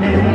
Amen.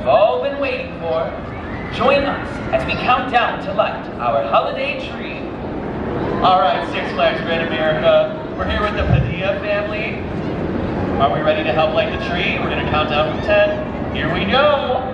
we've all been waiting for Join us as we count down to light our holiday tree. All right, Six Flags Great America, we're here with the Padilla are we ready to help light the tree? We're going to count down from 10. Here we go.